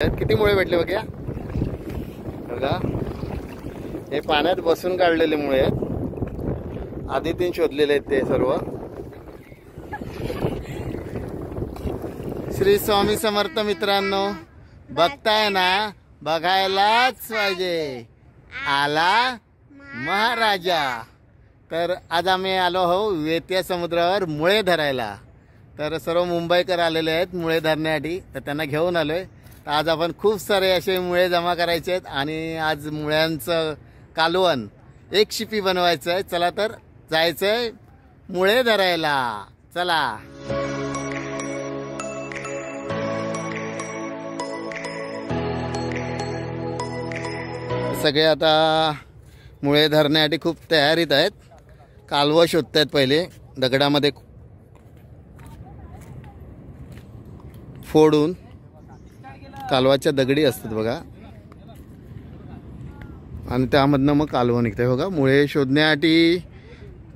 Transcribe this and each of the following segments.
किती मुळे भेटले बघ्या बघा. हे पाण्यात बसून काढलेले मुळे आहेत. आधी तीन शोधलेले आहेत ते सर्व. श्री स्वामी समर्थ मित्रांनो बघताय ना? बघायलाच पाहिजे. आला महाराजा. तर आज आम्ही आलो हो वेत्या समुद्रावर मुळे धरायला. तर सर्व मुंबईकर आलेले आहेत मुळे धरण्यासाठी. तर त्यांना घेऊन आलोय. आज आपण खूप सारे असे मुळे जमा करायचे आहेत आणि आज मुळ्यांचं कालवण एक शिपी बनवायचं आहे चला तर जायचंय मुळे धरायला. चला. सगळे आता मुळे धरण्यासाठी खूप तयारीत आहेत. कालवं शोधत आहेत पहिले. दगडामध्ये फोडून कालवाच्या दगडी असतात बघा. आणि त्यामधनं मग कालवं निघते बघा मुळे शोधण्यासाठी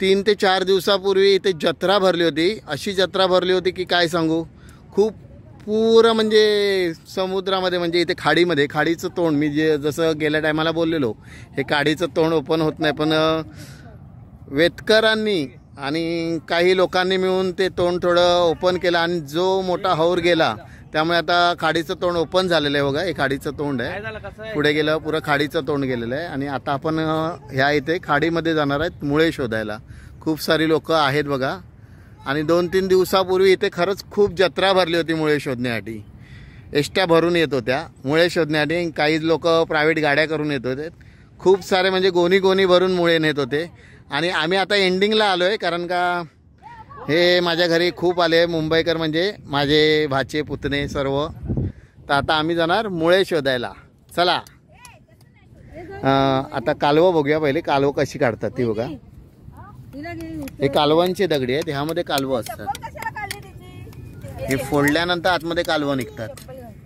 तीन ते चार दिवसापूर्वी इथे जत्रा भरली होती. अशी जत्रा भरली होती की काय सांगू? खूप पुरं म्हणजे समुद्रामध्ये म्हणजे इथे खाडीमध्ये खाडीचं तोंड. मी जे जसं गेल्या टायमाला बोललेलो हे खाडीचं तोंड ओपन होत नाही पण वेतकरांनी आणि काही लोकांनी मिळून ते तोंड थोडं ओपन केलं आणि जो मोठा हौर गेला त्यामुळे आता खाडीचं तोंड ओपन झालेलं आहे बघा. हे खाडीचं तोंड आहे. पुढे गेलं पुरं खाडीचं तोंड गेलेलं आहे. आणि आता आपण ह्या इथे खाडीमध्ये जाणार आहेत मुळे शोधायला. खूप सारी लोक आहेत बघा. आणि दोन तीन दिवसापूर्वी इथे खरंच खूप जत्रा भरली होती मुळे शोधण्यासाठी. एसट्या भरून येत होत्या. मुळे शोधण्यासाठी काही लोक प्रायव्हेट गाड्या करून येत होते. खूप सारे म्हणजे गोणी गोणी भरून मुळे नेत होते. आणि आम्ही आता एंडिंगला आलो आहे कारण का हे माझ्या घरी खूप आले मुंबईकर म्हणजे माझे भाचे पुतणे सर्व. तर आता आम्ही जाणार मुळे शोधायला. चला. आता कालवं बघूया पहिले कालवं कशी काढतात ती बघा. हे कालवांचे दगडी आहेत ह्यामध्ये कालवं असतात. हे फोडल्यानंतर आतमध्ये कालवं निघतात.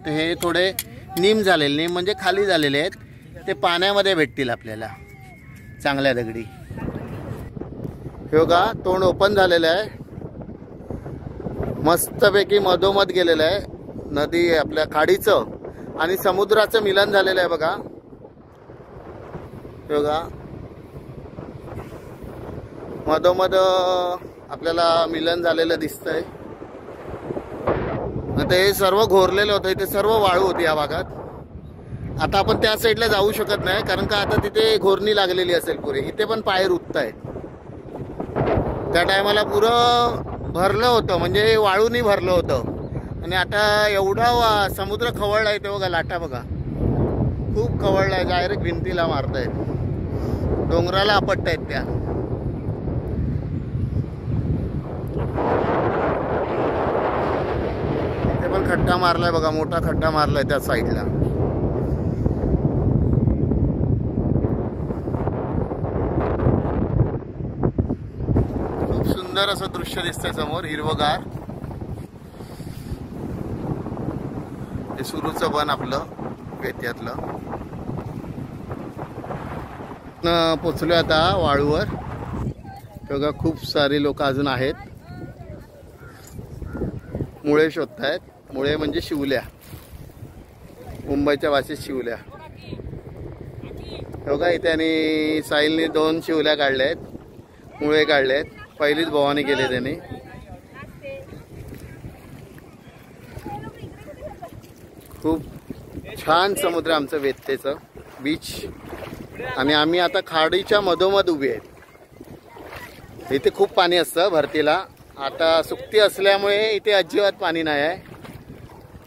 तर हे थोडे नीम झालेले नीम म्हणजे खाली झालेले आहेत. ते पाण्यामध्ये भेटतील आपल्याला. चांगल्या दगडी. हे बघा तोंड ओपन झालेलं आहे. मस्तपैकी मधोमध गेलेलं आहे. नदी आपल्या खाडीचं. आणि समुद्राचं मिलन झालेलं आहे बघा. बघा. मधोमध आपल्याला मिलन झालेलं दिसतंय. आता हे सर्व घोरलेलं होतं. इथे सर्व वाळू होती या भागात. आता आपण त्या साईडला जाऊ शकत नाही कारण का आता तिथे घोरणी लागलेली असेल पुरे. इथे पण पाय रुतत आहेत त्या टायमाला पुरं भरलं होतं म्हणजे वाळूनही भरलं होतं. आणि आता एवढा वा समुद्र खवळला आहे ते बघा लाटा बघा. खूप खवळला आहे डायरेक्ट भिंतीला मारत आहेत डोंगराला आपटतायत त्या. इथे पण खड्डा मारलाय बघा मोठा खड्डा मारलाय त्या साईडला खूप सुंदर असं दृश्य दिसतंय समोर हिरवगार. हे सुरूचं बन आपलं वेत्यातलं न पोचलो आता वाळूवर. बघा खूप सारे लोक अजून आहेत. मुळे शोधतायत. मुळे म्हणजे शिवल्या. मुंबईच्या भाषेत शिवल्या. बघा इथे आणि साहिलने दोन शिवल्या काढल्या आहेत मुळे काढल्या आहेत पहिलीच भवानी केली त्यांनी. खूप छान समुद्र आमचं वेत्तेचं. बीच आणि आम्ही आता खाडीच्या मधोमध उभी आहेत. इथे खूप पाणी असतं भरतीला. आता सुकती असल्यामुळे इथे अजिबात पाणी नाही आहे.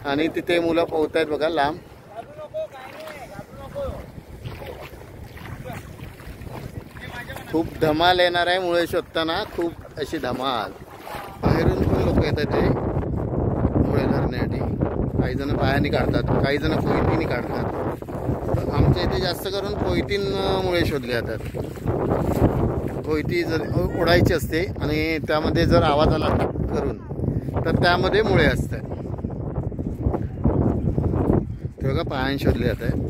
आणि तिथे मुलं पोहत आहेत बघा लांब. खूप धमाल येणार आहे मुळे शोधताना खूप अशी धमाल. बाहेरून पण लोक येतात ते. मुळे धरण्यासाठी काही जण पायाने काढतात काही जण कोयतीने काढतात. आमच्या इथे जास्त करून पोयतीन मुळे शोधले जातात. कोयती जर उडायची असते आणि त्यामध्ये जर आवाज आला करून तर त्यामध्ये मुळे असतात. ते बघा पायाने शोधले जात आहे.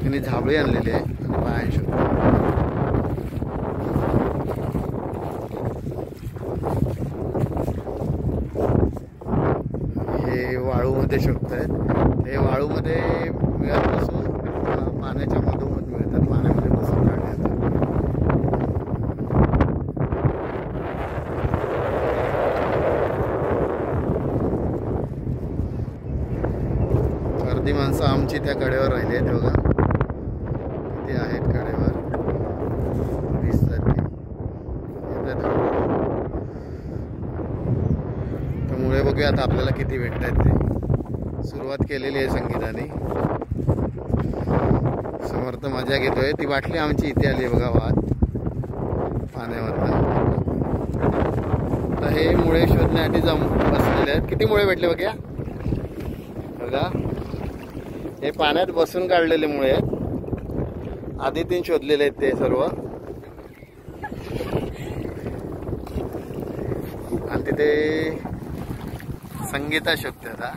त्यांनी झाबळे आणलेले आहे आणि पायाने शोधले हे वाळूमध्ये शोधतायत ते वाळूमध्ये मिळत नसून पाण्याच्या मधोमध मिळतात. पाण्यामध्ये बसून काढण्यात अर्धी माणसं आमची त्या कडेवर राहिली आहेत बघा. किती आहेत कडेवर? दिसतात ते. त्यामुळे बघूया आता आपल्याला किती भेटत आहेत ते. सुरुवात केलेली आहे संगीताने. समर्थ मजा घेतोय. ती बाटली आमची इथे आली आहे बघा वाद पाण्यामधनं तर हे मुळे शोधण्यासाठी जम बसलेले आहेत. किती मुळे भेटले बघ्या बघा. हे पाण्यात बसून काढलेले मुळे आहेत. आधी तीन शोधलेले आहेत ते सर्व. आणि तिथे संगीता शोधते आता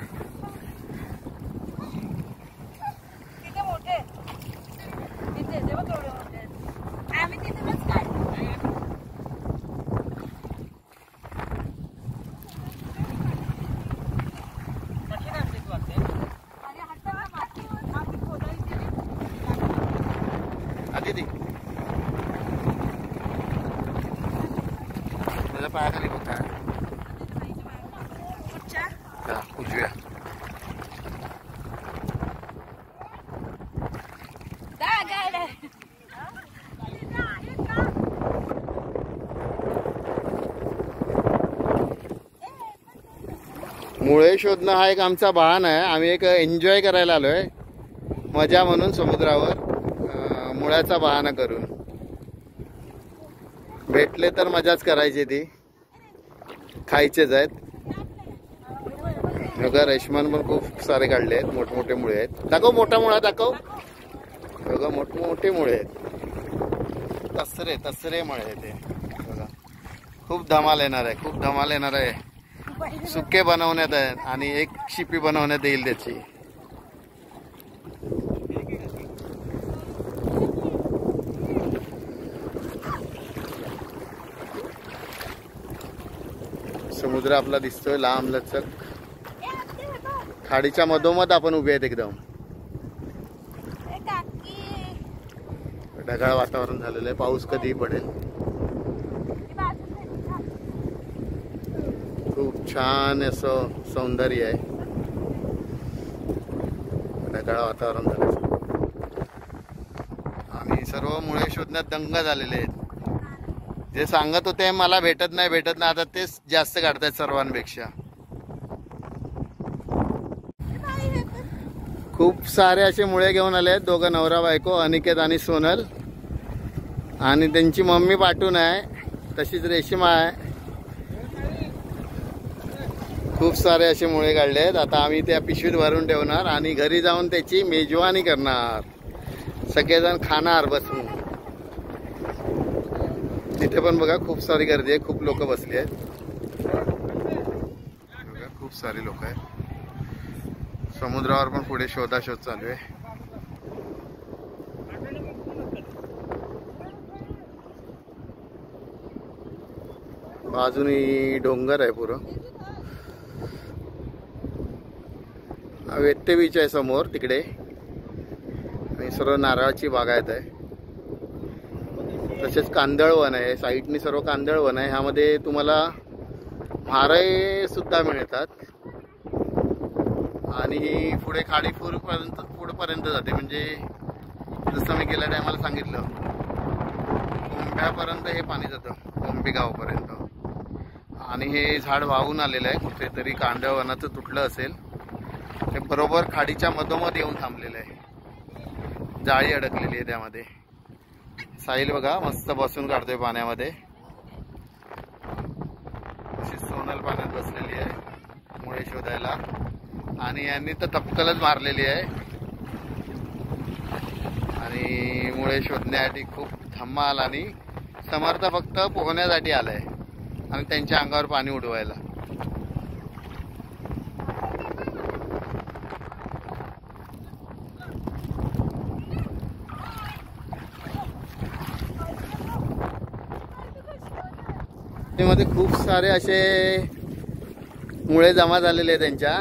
तिथे मोठे आहेत. तिथे तेव्हा केवढे मोठे आहेत. आम्ही तिथूनच काढतो आणि हाताला माती आम्ही खोदायची आधी त्याच्या पायाखाली बघ उजव्या. मुळे शोधणं हा एक आमचा बहान आहे. आम्ही एक एन्जॉय करायला आलोय. मजा म्हणून समुद्रावर. मुळ्याचा बहाणा करून. भेटले तर मजाच करायची ती. खायचेच आहेत. बघा रेशमान पण खूप सारे काढले आहेत. मोठमोठे मुळे आहेत. दाखव मोठा मुळा दाखव. बघा मोठमोठे मुळे आहेत. तसरे तसरे मुळे आहेत ते. बघा. खूप धमाल येणार आहे. खूप धमाल येणार आहे. सुके बनवण्यात आहेत आणि एक शिपी बनवण्यात येईल त्याची. समुद्र आपला दिसतोय लांब लचक. खाडीच्या मधोमध आपण उभे आहेत एकदम. ढगाळ वातावरण झालेलं आहे पाऊस कधीही पडेल. खूप छान असं सौंदर्य आहे. ढगाळ वातावरण झालं आणि सर्व मुळे शोधण्यात दंग झालेले आहेत. जे सांगत होते मला भेटत नाही भेटत नाही. आता तेच जास्त काढतायत सर्वांपेक्षा. खूप सारे असे मुळे घेऊन आले आहेत. दोघं नवरा बायको अनिकेत आणि सोनल. आणि त्यांची मम्मी पाठवून आहे. तशीच रेशिमा आहे. खूप सारे असे मुळे काढले आहेत. आता आम्ही त्या पिशवीत भरून ठेवणार आणि घरी जाऊन त्याची मेजवानी करणार. सगळेजण खाणार बसून. तिथे पण बघा खूप सारी गर्दी आहे खूप लोक बसली आहेत. बघा खूप सारे लोक आहेत. समुद्रावर पण पुढे शोधाशोध चालू आहे. बाजूनी डोंगर आहे पुरं. वेत्ते बीच आहे समोर तिकडे. आणि सर्व नारळाची बागायत आहे. तसेच कांदळवन आहे साईडनी सर्व कांदळवन आहे. ह्यामध्ये तुम्हाला म्हारय सुद्धा मिळतात. आणि ही पुढे खाडीपूरपर्यंत पुढपर्यंत जाते. म्हणजे जसं मी गेल्या टायमाला सांगितलं कोंब्यापर्यंत हे पाणी जातं कोंबी गावपर्यंत. आणि हे झाड वाहून आलेलं आहे. कुठेतरी कांदळवनाचं तुटलं असेल. हे बरोबर खाडीच्या मधोमध येऊन थांबलेलं आहे. जाळी अडकलेली आहे त्यामध्ये. साहिल बघा मस्त बसून काढतोय पाण्यामध्ये. अशी सोनल पाण्यात बसलेली आहे मुळे शोधायला. आणि यांनी तर तपकलच मारलेली आहे. आणि मुळे शोधण्यासाठी खूप धम्माल आणि समर्थ फक्त पोहण्यासाठी आलाय. आणि त्यांच्या अंगावर पाणी उडवायला. मध्ये खूप सारे असे मुळे जमा झालेले आहेत त्यांच्या.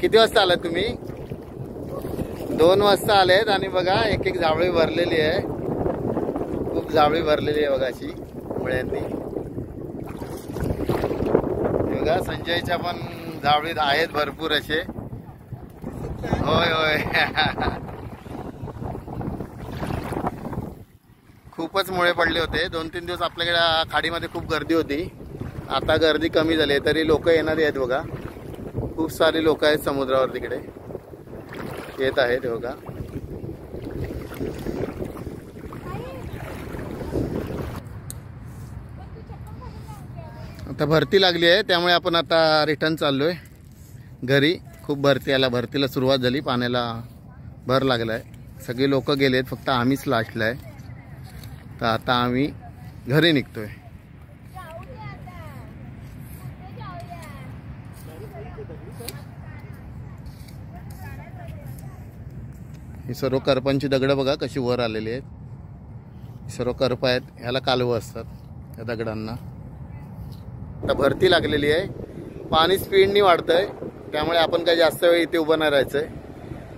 किती वाजता आलात तुम्ही? दोन वाजता आलेत आणि बघा एक एक जावळी भरलेली आहे. खूप जावळी भरलेली आहे बघा अशी मुळ्यांनी. बघा संजयच्या पण जावळीत आहेत भरपूर असे. होय होय. खूपच मुळे पडले होते. दोन तीन दिवस आपल्याकडे खाडीमध्ये खूप गर्दी होती. आता गर्दी कमी झाली आहे. तरी लोक येणारी आहेत बघा. खूप सारी लोक आहेत समुद्रावर तिकडे. येत आहेत बघा. आता भरती लागली आहे. त्यामुळे आपण आता रिटर्न चाललो आहे घरी. खूप भरती आला भरतीला सुरुवात झाली. पाण्याला भर लागला आहे सगळे लोक गेलेत. फक्त आम्हीच लास्टला आहे. तर आता आम्ही घरी निघतोय. ही सर्व करपांची दगडं बघा कशी वर आलेली आहेत. सर्व करप आहेत ह्याला कालवं असतात या दगडांना. आता भरती लागलेली आहे. पाणी स्पीडनी वाढतंय त्यामुळे आपण काही जास्त वेळ इथे उभं नाही राहायचंय.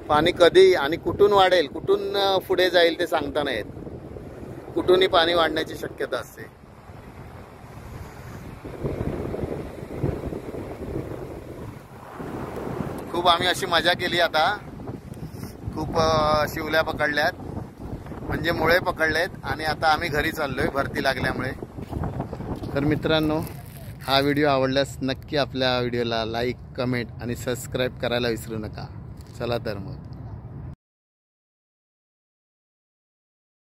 पाणी कधी आणि कुठून वाढेल कुठून पुढे जाईल ते सांगता नाही येत. कुठूनही पाणी वाढण्याची शक्यता असते. खूप आम्ही अशी मजा केली आता. खूप शिवल्या पकडल्यात. म्हणजे मुळे पकडलेत आणि आता आम्ही घरी चाललोय भरती लागल्यामुळे. तर मित्रांनो हा व्हिडिओ आवडल्यास नक्की आपल्या व्हिडिओला लाईक कमेंट आणि सबस्क्राईब करायला विसरू नका. चला तर मग.